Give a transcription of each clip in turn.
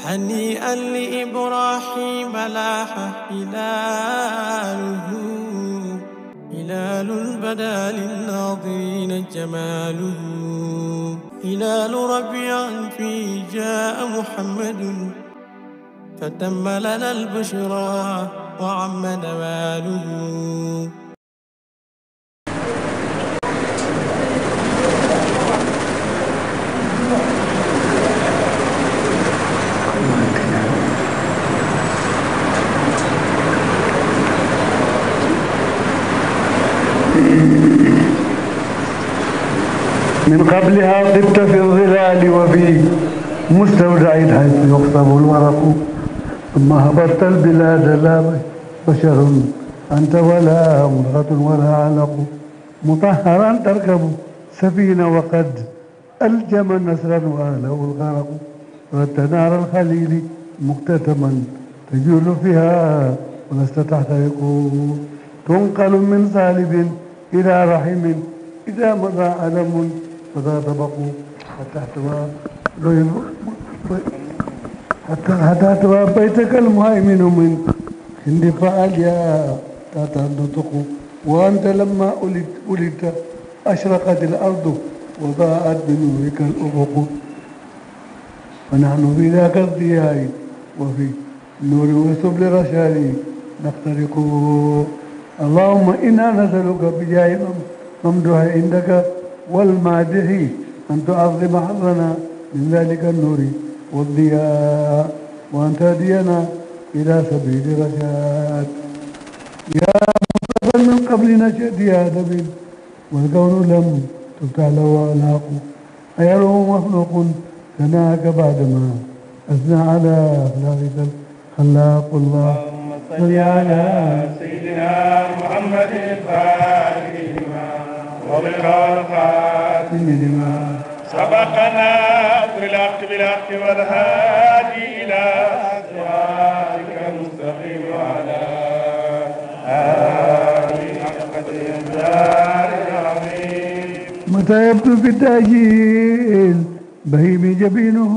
هنيئا لإبراهيم لاح هلاله هلال بدا للناظرين جماله. هلال ربيع فيه جاء محمد. فتم لنا البشرى وعم نواله. من قبلها طبت في الظلال وفي مستودع حيث يخطب الورق. ثم هبطت البلاد لا بشر أنت ولا مرغة ولا علق. مطهرا تركب سفينة وقد ألجم نسرا وأهله الغرق. ردت نار الخليل مكتتما تجول فيها ولست تحترق تنقل من صالب إلى رحم إذا مضى علم فذا طبق. حتى حتى حتى أحتوى بيتك المهيمن من. عند فعليا تتنطق وأنت لما ولدت ولدت أشرقت الأرض وضاءت بنورك الأفق. ونحن في ذاك الضياء وفي النور وسبل رشاد نخترق. اللهم إنا نسألك بجاه ممدوح عندك والمادح أن تعظم حظنا من ذلك النور والضياء وأن تهدينا إلى سبيل رشاد يا مصطفى من قبل نشأة آدم والكون لم تفتح له ألاق أيره مخلوق ثناك بعدما أثنى على أخلاقك الخلاق الله. صل على سيدنا محمد الفاتح لما وبالخاتم لما سبقنا بالحق بالحق والهادي إلى صراطك المستقيم وعلى آله حق الإنذار العظيم. متى يبدو في التأجيل؟ بهيم جبينه.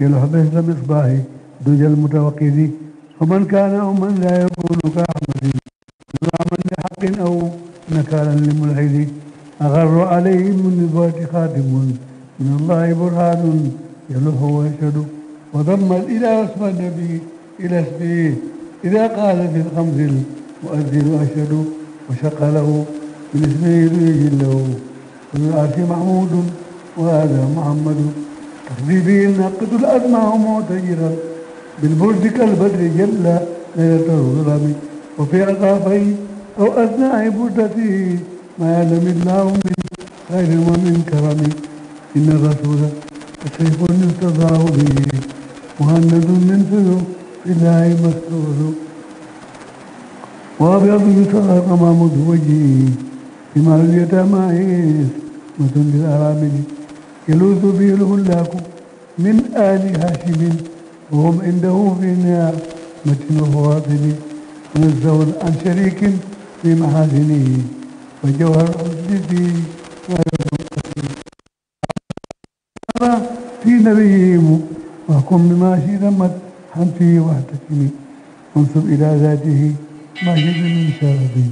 يلوح مثل مصباح دجى المتوقد ومن كان أو من لا يكون كأحمد زعما لحق أو نكالا لملحد أغر عليه من نبوة خادم من الله برهان يلوح ويشهد. وضم الإله اسم النبي إلى اسمه. إذا قال في الخمس المؤذن أشهد. وشق له من اسمه ليجله والعرش محمود وهذا محمد. تقضي به الناقة الأسماء معتجرا بالبرد كالبدر جل ليلة الظلم وفي عطافي أو أثناء بردته ما يعلم الله من خير ومن كرم. إن الرسول سيف يستضاع به. مهند من سيوف الله مسرور. وأبيض يسرى أمام وجهه ثمار اليتامى مثل للأرامل يلوذ به الهلاك من آل هاشم. وهم عنده في نعمة وفواضل منزه عن شريك في محاسنه وجوهر الحسن في في نبيهم واحكم بما شئت فيه واحتكمي وانصب إلى ذاته ما شئت من شرفه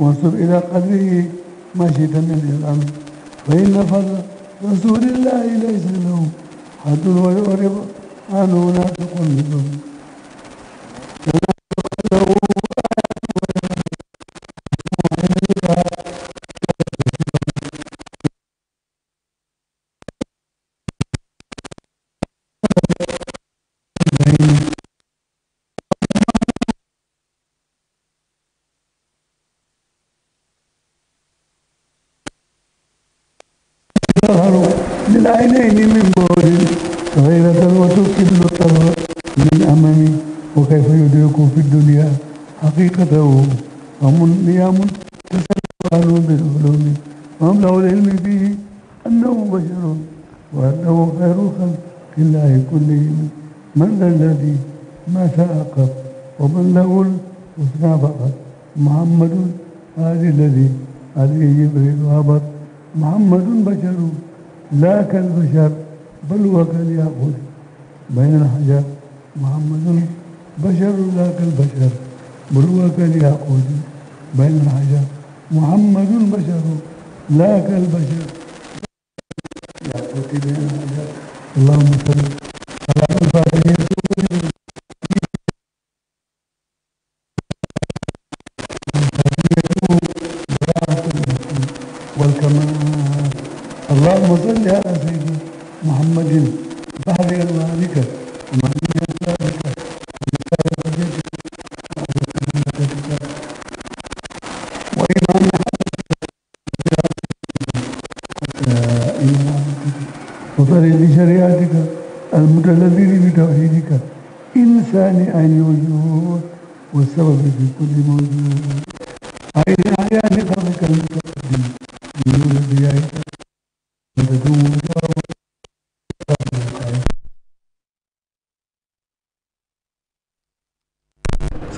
وانصب إلى قدره ما شئت من الأمر فإن فضل رسول الله ليس له حد ويعرض ناطق بفضل له يظهر للعينين من بعد غيرة الطبع من أمامي وكيف يدرك في الدنيا حقيقته هم نيام تسأل بالعلوم ومبلغ العلم فيه أنه بشر وأنه خير خلق الله كلهم من ذا الذي ما تأقب ومن له الحسنى فقط محمد هذا الذي عليه جبريل هبط محمد بشر لا كالبشر بل هو كالياقوت بين الحجر محمد بشر لا كالبشر بل هو كالياقوت بين الحجر محمد بشر لا كالبشر. ياقوت بين الحجر اللهم صل على والكمال. اللهم صل على سيدنا محمد. وطريق شريعتك المتلذذ بتوحيدك. إنسان عين الوجود والسبب في كل موجود. عين أعيان قبلك المتقدم نور ضيائك وتدوم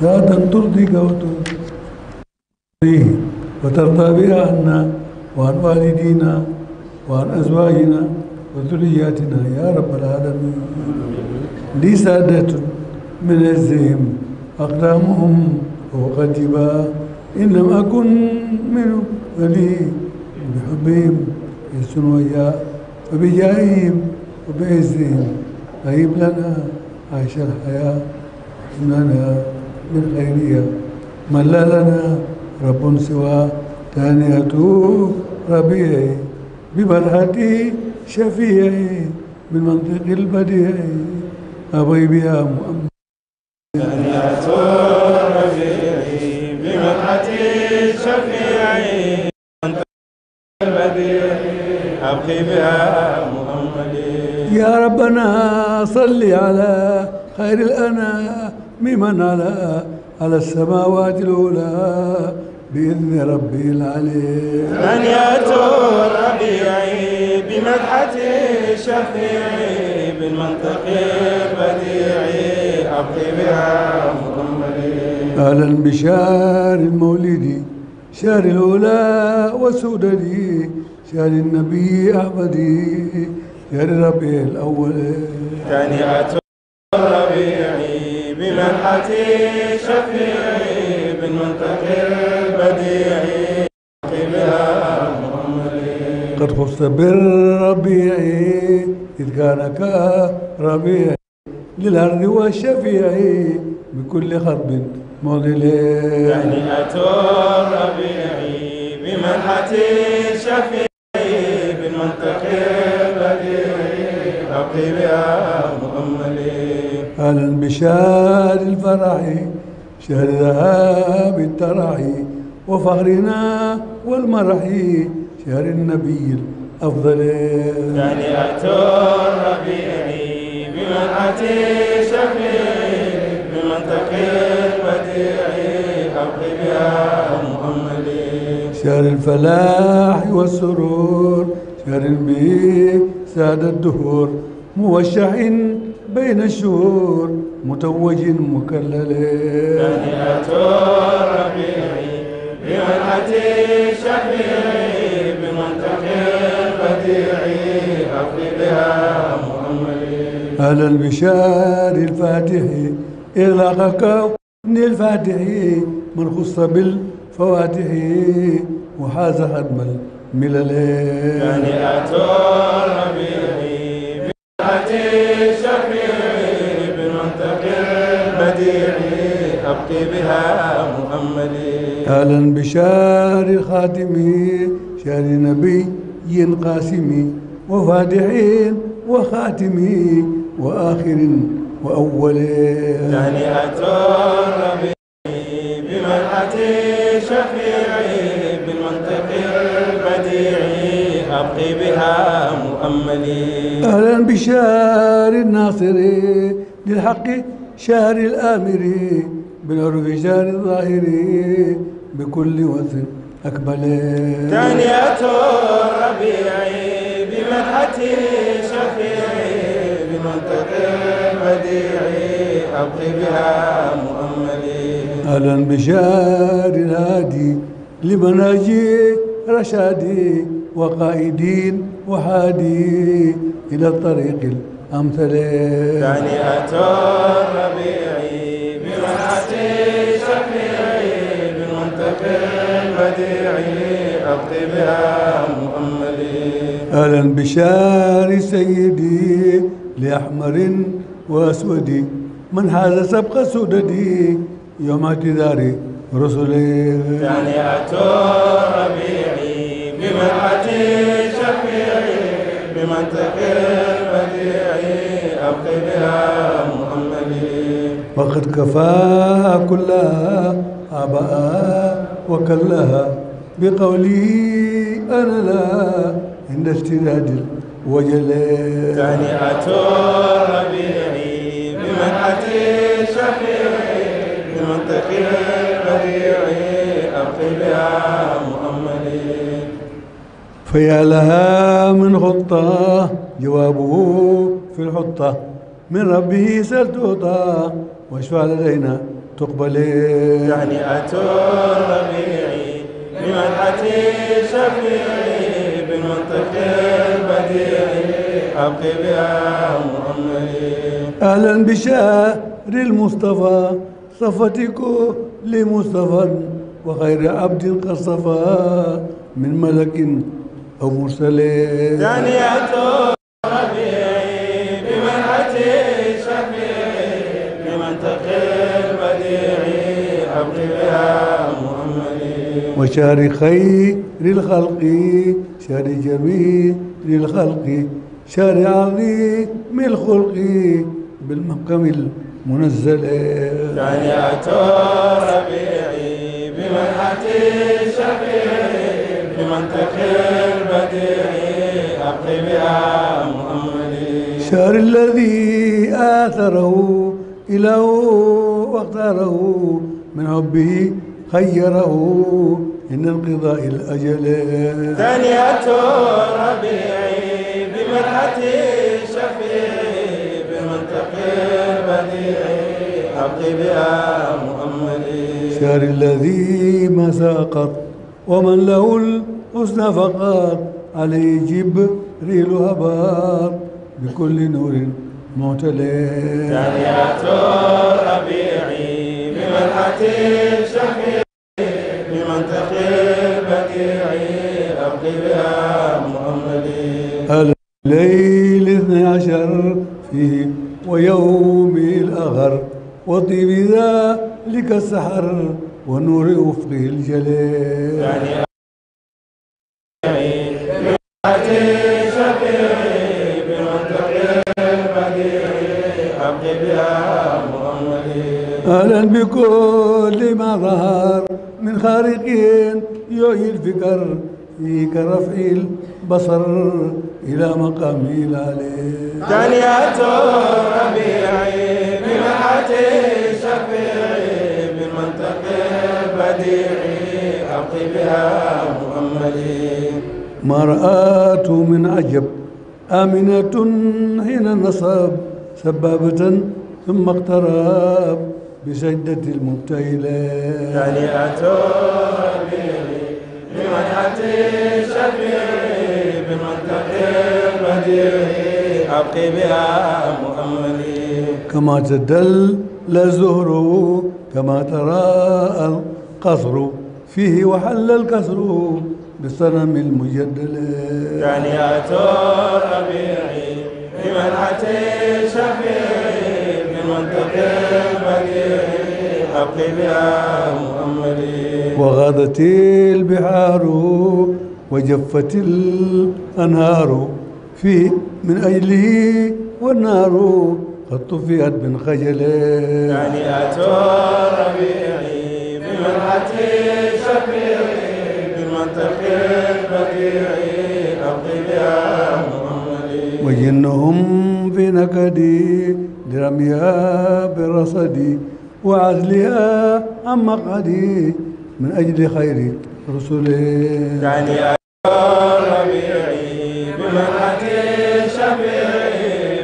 ساعة ترضيك وترضيه وترضى بها عنا وعن والدينا وعن أزواجنا. وذرياتنا يا رب العالمين. لي سادة من الزهم أقدامهم الجبال إن لم أكن منه فلي بحبهم يسن وياه وبجاههم وبعزهم. غيب لنا عيش الحياة إننا من خيرية لنا رب سوى تانية ربيعي بمرحتي شفيعي من منطق البديع أبي بها مؤمن. بها يا ربنا صل على خير الأنام من على على السماوات الأولى بإذن ربي العلي تهنئة ربيعي بمدحتي شفيعي بالمنطق البديع أبقي بها محمدي. أهلا بشهر المولد شهر الأولى وسوددي شهر النبي أحمدي شهر ربيع الأول. تهنئة ربيعي بمنحتي شفيعي بالمنطق البديع قد خص بالربيع إذ كان كربيع للأرض والشفيع بكل خرب مضل. تهنئة ربيعي بمنحتي شفيعي بالمنطق البديع أبقي بها مؤملي أهلا بشهر الفرح شهر ذهاب الترح وفخرنا والمرح شهر النبي الأفضل. تهنئة ربيعي بمنحتي شفيعي بالمنطق البديع أبقي بها مؤملي شهر الفلاح والسرور شهر به ساد الدهور. موشح بين الشهور متوج مكلل. تهنئة ربيعي شفيعي بمنطق أبقي بها أهلا بشهر الفاتح إغلاق كون الفاتح من خص بالفواتح وحاز ختم الملل تهنئة ربيعي بمنحتي شفيعي بمنطق البديع أبقي بها مؤملي أهلا بشهر الخاتم شهر نبي قاسم وفاتح وخاتم وآخر وأول. تهنئة ربيعي بمنحتي شفيعي بالمنطق البديع أبقي بها مؤملي. أهلا بشهر الناصر للحق شهر الآمر بالعرف شهر الظاهر بكل وزن أكمل تهنئة ربيعي بمنحتي شفيعي بمنطق البديع أبقي بها مؤملي. أهلا بشهر الهادي لمناجي رشادي وقائدين وحادي إلى الطريق أمثله ثانية الربيع بمنحة أقضي بها مؤملي أهلا بشار سيدي لأحمر وأسود. من حاز سبق سددي يوم اعتذار رسله ثانية الربيع بمنحة شفيعي بمنطق البديع أبقي بها مؤملي وقد كفاها كلها آباء وكلها. بقولي أنا لا عند اشتداد الوجل ثانية الربيع بمنحة شفيعي بمنطق البديع أبقي بها مؤملي فيا لها من خطة جوابه في الحطة. من ربه سلتوطة واشفع لدينا تقبل تهنئة الربيع بمنحة شفيعي بالمنطق البديع. أبقي بها مؤملي أهلا بشهر المصطفى صفتك لمصطفى وخير عبد قد صفى من ملك أو مرسل تهنئة وشهر خير الخلق شهر جميل الخلق شهر عظيم الخلق بالمحكم المنزل. ثانية الربيع بمنحة شفيعي بمنطق البديع أبقي بها مؤملي شهر الذي آثره إله واختاره من حبه خيره. إن انقضاء الأجل ثانية الربيع بمنحة شفيعي بمنطق البديع أبقي بها مؤملي شهر الذي ما ساقط ومن له الحسنى فقط. عليه جبريل هبط بكل نور معتلى ثانية الربيع بمنحة شفيعي مؤملي الليل اثني عشر فيه ويوم الأغر وطيب ذلك السحر ونور أفقه الجلال يعني أهلا بكل ما ظهر من خارق يعي الفكر. فيك رفع البصر إلى مقام العلي ثانية الربيع بمنحة شفيعي بالمنطق البديع أبقي بها مؤملي ما رآت من عجب آمنة حين نصب سبابة ثم اقترب بسجدة المبتهلة. ثانية الربيع شفيعي أبقي بها مؤملي. كما تدل الزهر كما ترى القصر. فيه وحل الكسر بالصنم المجدل. ثانية الربيع بمنحة شفيعي بالمنطق البديع أبقي بها مؤملي. وغادت البحار وجفت الأنهار فيه من أجله والنار قد طفئت من خجله ثانية الربيع بمنحة شفيعي بالمنطق البديع أبقي بها وجنهم في نكدي لرميها برصدي وعزلها عن مقعدي من أجل خير رسله بمنحة شفيعي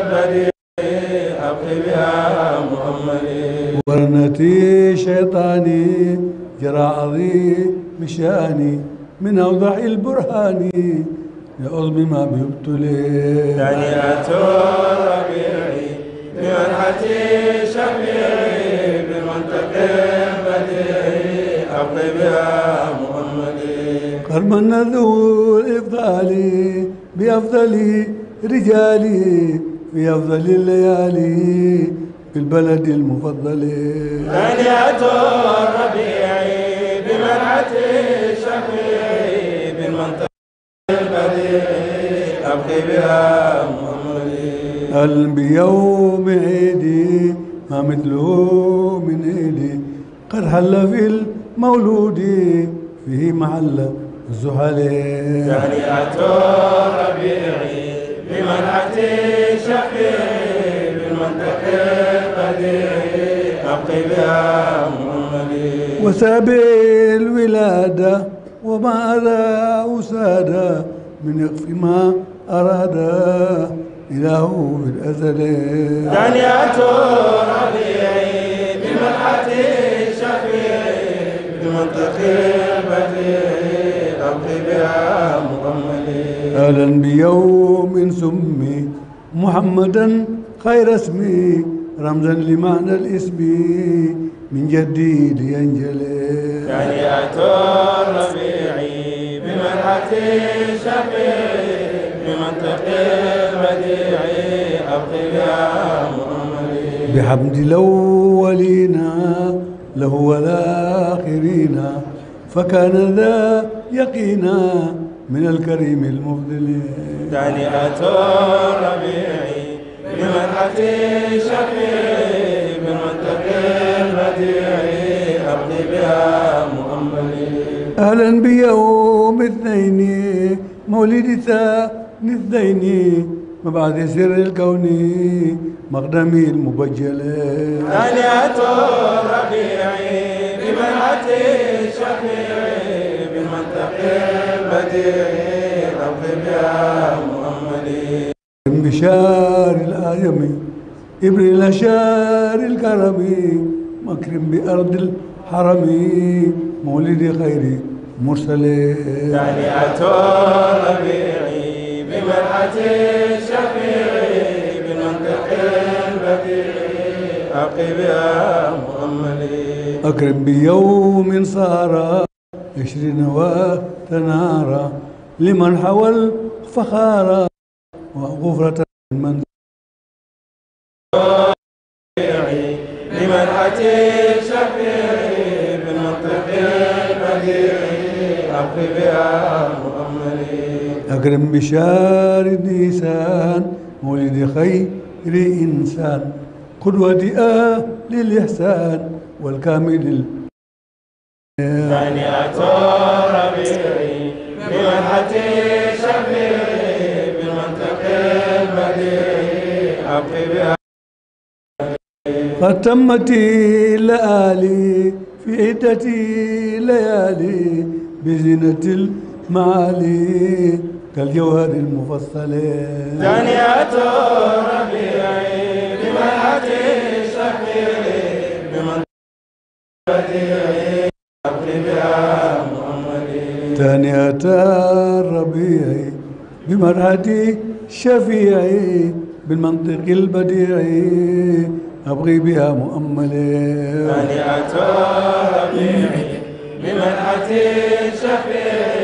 البديع أبقي بها ورنتي شيطاني جرى عظيم شأني من أوضح البرهان. يعوذ بما بيبتلي تهنئة ربيعي بمنحة شفيعي بالمنطق قربنا ذو الإفضال بأفضل رجالي في أفضل الليالي في البلد المفضل تهنئة ربيعي بمنحة شفيعي بالمنطق البديعي أبقي بها محمدي أهلا بيوم عيدي ما مثله من عيدي قد حل في المولود فيه محل الزحل تهنئة ربيعي بمنحة شفيعي بالمنطق البديعي أبقي بها محمدي وسابع الولادة وما أرى وسادة من يخفي ما أراد. إله في الأزل. تهنئة ربيعي أهلا بيوم سمي محمدا خير اسمي رمزا لمعنى الاسم من جدي لينجلي تهنئة ربيعي بمنحة شفيعي بمنطق البديعي أبقي بها محمدي بحمد الأولين له والآخرين فكان ذا يقينا من الكريم المفضل. تهنئة ربيعي بمنحة شفيعي بمنطق البديعي أبقي بها مؤملي أهلا بيوم اثنين مولد ثاني اثنين مبعث سر الكون مقدمي المبجل. تهنئة ربيعي بمنحة شفيعي بمنطق البديعي أبقي بها مؤملي بشار الآيم إبر الأشار الكرم مكرم بأرض الحرم مولد خير مرسلين تهنئة ربيعي بمنحة شفيعي بالمنطق البديعي أبقي بها مؤملي أكرم بيوم صار عشرين وتنارى لمن حوى الفخار وغفرة من بمنحة شفيعي بالمنطق البديعي أبقي بها مؤملي أكرم بشار نيسان مولد خير إنسان قدوة أهل الإحسان والكامل ال- تهنئة ربيعي بمنحة شفيعي بالمنطق البديعي أبقي بها. قد تمت الليالي في عدة ليالي بزينة المعالي كالجوهر المفصل. تهنئة ربيعي بمنحة البديعي بها مؤملي تهنئة الربيع بمرحة شفيعي بالمنطق البديع أبغي بها مؤملي. تهنئة ربيعي بمنحة شفيعي. البديعي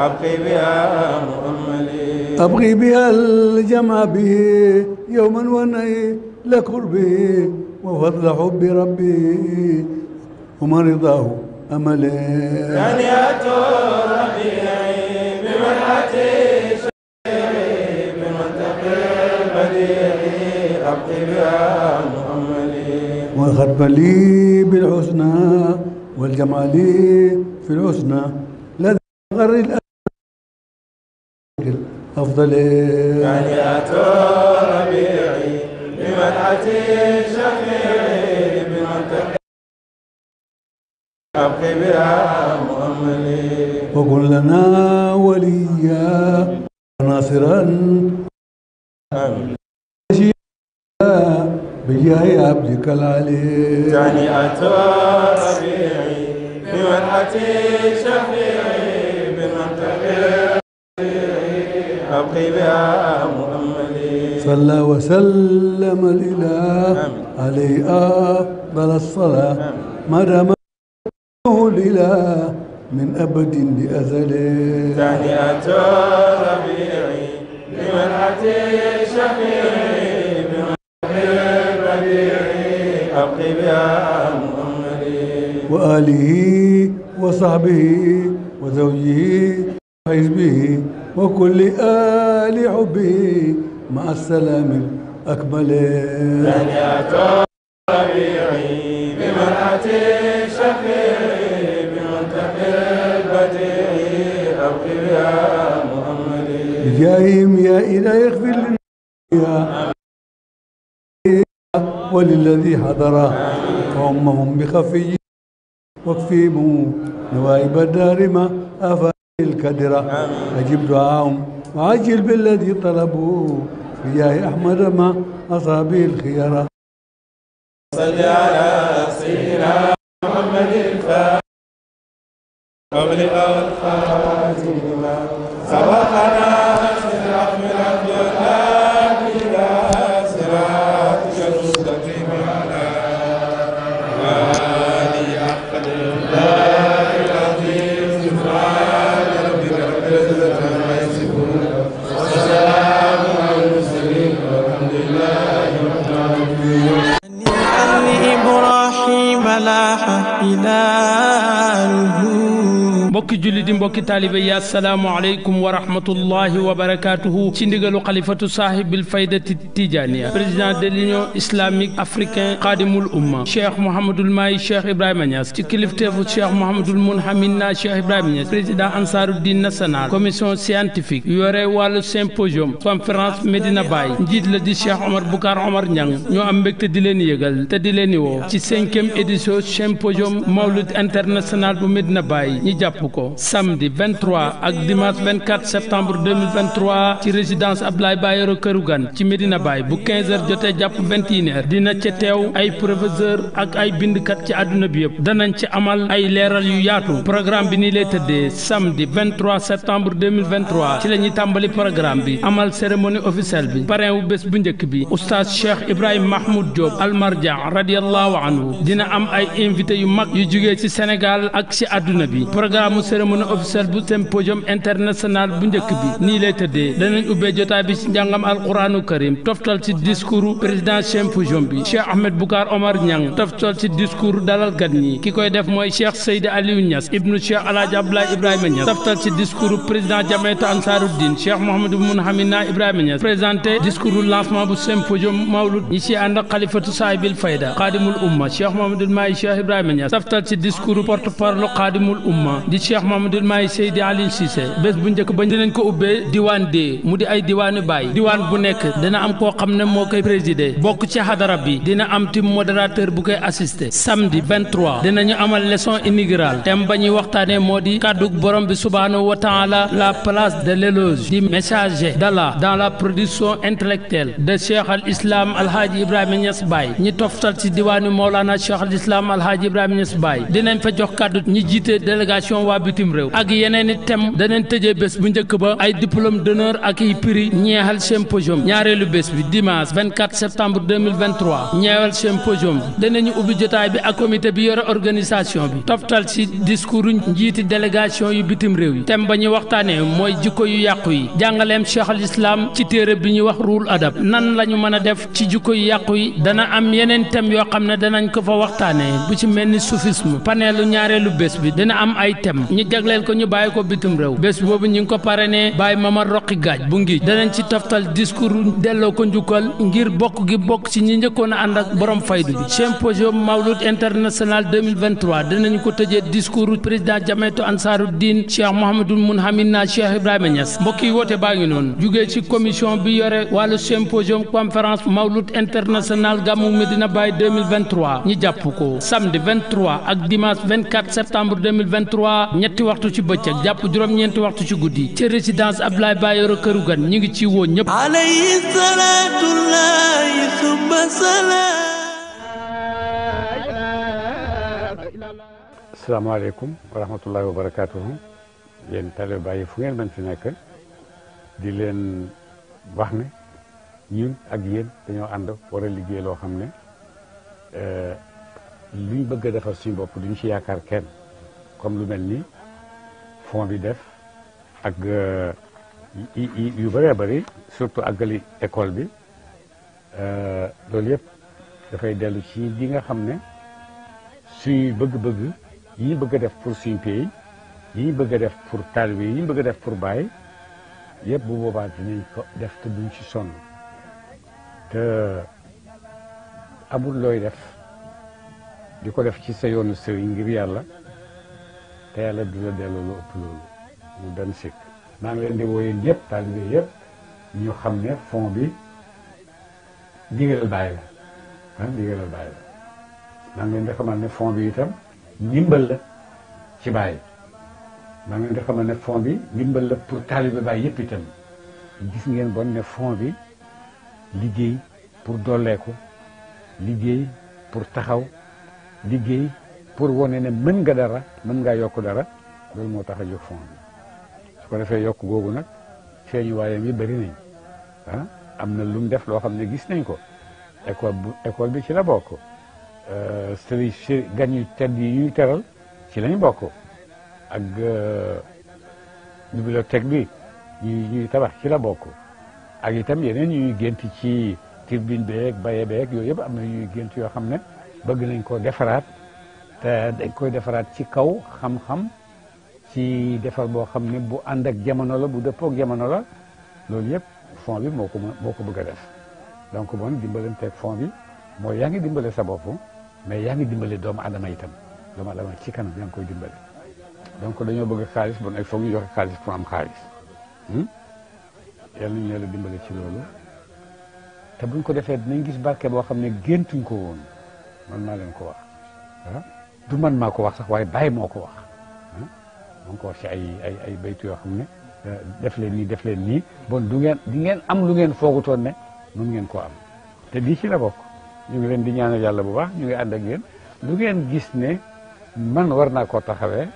أبقي بها مؤملي. أبغي بها الجمع به يوما ونيل قربي وفضل حب ربي وما رضاه أملي تهنئة ربيعي بمنحة شفيعي بالمنطق البديعي أبقي بها مؤملي. وختم لي بالحسنى والجمع الحسنى لا الأ- أفضل تهنئة ربيعي بمنحة شفيعي بالمنطق أبقي بها مؤملي وكن لنا وليا ناصرا. آمين. بجاه عبدك العلي تهنئة ربيعي بمنحتي شفيعي بمنطقي أبقي بها محمدي صلى وسلم الإله علي أفضل الصلاة. ما دام الإله من أبد لأزل. تهنئة ربيعي بمنحتي شفيعي بمنحتي ربيعي أبقي بها محمدي وآله وصحبه وزوجه وحزبه وكل آل حبه مع السلام الأكمل. تهنئة ربيعي بمن أتي شفيعي بمنتق البديعي أبقي بها مؤملي بجاههم يا إلهي اغفر لنا يا وللذي حضر وأمهم بخفي واكفيهم نوائب الدار ما آفات الكدرة أجب دعاهم. وعجل بالذي طلبوا بجاه أحمد ما أصابه الخيرة صل على سيدنا محمد الفاتح. قبل الخاتم لما سبقنا سرح من عبد لاح هلاله mbokki julli di mbokki taalibe yi asalaamualeykum wa rahmatullahi wa barakatuhu ci ndigalu xalifatu saahibil faydati tijaniya président de l'union islamique africain xaadimul umma cheikh mouhamadul maayi cheikh ibrahima Niass ci kilifteefu cheikh mouhamadul munhaminna cheikh ibrahima Niass président ansaruddin national commission scientifique yore wàllu symposium conférence Medina Baye njiit la di cheikh omar boucar omar Niang ñoo am mbégte di leen yëgal te di leen woo ci cinquième édition symposium mawlud international bu Medina Baye ñi jàpp ko samedi 23 ak dimanche 24 septembre 2023 ci résidence Abdoulaye Bayero Këru Gan ci Medina Baye bu 15 heures jotee jàpp 21 heures dina ca teew ay professeur ak ay bindkat ci àdduna bi yëpp danañ ci amal ay leeral yu yaatu programme bi nii lay tëddee samedi 23 septembre 2023 ci la ñuy tàmbali programme bi amal cérémonie officielle bi parrain wu bés bu njëkk bi oustaz Cheikh Ibrahima Mahmoud Diop almarjan radiallahu anhu dina am ay invité yu mag yu jugee ci Sénégal ak ci àdduna bi سرمون اوف سلبوتم بوجوم انترناسيونال بو نديك بي ني لاي تدي دا نان اوبي جوتا بي سي نيانغام القران الكريم توفتال سي ديسكورو بريزيدان شيم بوجوم بي شيخ احمد بوكار عمر نيانغ توفتال سي ديسكورو دالال غاني كي كوي ديف موي شيخ سيد علي نياس ابن شيخ الحاج عبد الله إبراهيم نياس توفتال سي ديسكورو بريزيدان جامعه انصار الدين شيخ محمد بن حمينا إبراهيم نياس بريزانتي ديسكورو لانسمون بو سيم بوجوم مولود ني سي خليفه صاحب الفايده خادم الامه شيخ محمد الماي شيخ إبراهيم نياس توفتال سي ديسكورو بارلو خادم الامه دي شيخ Mamadou Maay Seydi Ali Cissé. Bés bu njëkk ba dinañ ko ubbee diwaan dee mu di ay diwaanu baay. Diwaan bu nekk dina am koo xam ne moo koy présider. Bokk ci hadara bi dina am tim modérateur bu koy assister. Samedi 23 dinañu amal leçon inaugurale thème ba ñuy waxtaanee moo di kàddug borom bi subhaanahu wa taala la place de l'éloge di messager d'Allah dans la production intellectuelle de Cheikh al Islam Alhaji Ibrahima Niass Baye ñi toftal ci diwaanu Mawlana Cheikh al Islam Alhaji Ibrahima Niass Baye dinañ bitim réew. Ak yeneen i thème danañ tëjee bés bu njëkk ba ay diplôme d'honneur ak i prix ñeexal symposium. Ñaareelu bés bi dimanche 24 septembre 2023 ñeewal symposium. Bi danañu ubbi jotaay bi ak comité bi yore organisation bi. Toftal ci discours njiiti délégation yu bitim réew yi. Thème ba ñu waxtaanee mooy jikko yu yàqu yi. Jàngaleem cheikh al islam ci téere bi ñuy wax ruul adab. Nan la ñu a def ci jikko yu yàqu yi? Dana am yeneen thème yoo xam ne danañ ko fa waxtaanee. Bu ci mel ni bi dina am ay ñu jagleel ko ñu bàyyi ko bitim réew. bés boobu ñu ngi ko parrainé Baye Mamar Roqi Gaaj bu ngi danañ ci taftal discours delloo ko njukkal ngir bokk gi bokk ci ñi njëkkoon a ànd ak borom faydu bi. symposium Mawlud international 2023 danañ ko tëjee discours président Jamaïtu Ansaruddin Cheikh Mouhamadul Mounhamina Cheikh Ibrahima Niass. mbokk yi woote baa ngi noonu. jugee ci commission bi yore wàllu symposium conférence Mawlud international gàmmu Medina Baye 2023 ñi jàpp ko samedi 23 ak dimanche 24 septembre 2023 ñetti waxtu ci bëccëg jàpp juróom-ñeenti waxtu ci guddi. Ci ab Abdoulaye Bayero këru gan ñu ngi ci woo ñëpp. Alayhi salaatullahi summa salaam. Asalaamaaleykum wa barakaatuhu. Yéen tale bàyyi fu ngeen mën fi nekk di leen wax ne ñun ak yéen dañoo ànd war liggéey loo xam ne eh, luñ bëgg a defar suñu bopp duñ ci yaakaar kenn. Comme lu mel ni fond bi def ak yu bëree bëri surtout àggali école bi. Loolu yëpp dafay dellu ci li nga xam ne suñuy bëgg-bëgg yi ñu bëgg a def pour suñu pays yi ñu bëgg a def pour taalibe yi ñu bëgg def pour Baay yëpp bu boobaa dinañ ko def te duñ ci sonn. Te amul looy def di ko def ci sa yoonu sëriñ ngir yàlla. Te yàlla du la delloo lu ëpp loolu. Mu benn sikk. Maa ngi di woo yéen yëpp taalibe yëpp ñu xam ne fond bi ndigalal bàyyi la. Ah ndigalal Baay la. Maa ngi di xamal ne fond bi itam ndimbal la ci bàyyi. Maa ngi leen di xamal ne fond bi ndimbal la pour taalibe bàyyi yëpp itam. Gis ngeen bon ne fond bi liggéey pour dolleeku liggéey pour taxaw liggéey pour wane ne mën nga dara mën ngaa yokk dara loolu moo tax a jóg fond bi. Su ko defee yokk googu nag feeñu waayam yi bëri nañ. Ah am na lu mu def loo xam ne gis nañ ko. École bu école bi ci la bokk. Sëriñ si gan yu ñuy teral ci lañ bokk. Ak bibliothèque bi ñuy ñuy tabax ci la bokk. Ak itam yeneen ñuy gént ci tribune beeg baye yooyu yëpp am na ñuy gént yoo xam ne bëgg nañ ko defaraat te dañ koy defaraat ci kaw xam-xam ci defar boo xam ne bu ànd ak jamono la bu dëppook jamono la. Loolu yëpp fond bi moo ko moo ko bëgg a def. Donc bon dimbalanteeg fond bi mooy yaa ngi dimbale sa bopp mais yaa ngi dimbale doomu adama itam. Doomu adama ci kanam yaa ngi koy dimbale. Donc dañoo bëgg xaalis bon il faut ñu joxe xaalis pour am xaalis. Yàlla nañu yàlla dimbale ci loolu. Te buñ ko defee dinañ gis barke boo xam ne géntuñ ko woon. Man maa leen ko wax. Ah? Du man maa ko wax sax waaye bàyyi moo ko wax ah moo ko wax ci ay ay ay baytu yoo xam ne def leen nii def leen nii bon du ngeen di ngeen am lu ngeen foogutoon ne mun ngeen koo am. Te lii ci la bokk. Ñu ngi leen di ñaanal yàlla bu baax ñu ngi ànd ak yéen. Lu ngeen gis ne man war naa koo taxawee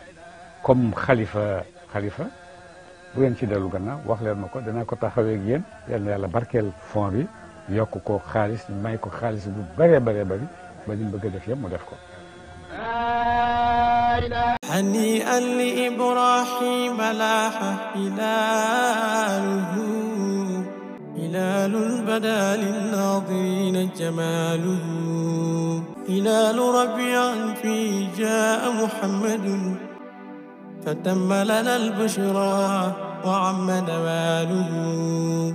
comme xalifa xalifa. Bu ngeen ci dellu gannaaw wax leen ma ko danaa ko taxawee ak yéen. Yal na yàlla barkeel fond bi yokk ko xaalis may ko xaalis bu bëree bëree bëri ba ñu bëgg a def yëpp mu def ko. هنيئا لإبراهيم لاح هلاله هلال بدا للناظرين جماله. هلال ربيع فيه جاء محمد. فتم لنا البشرى وعم نواله.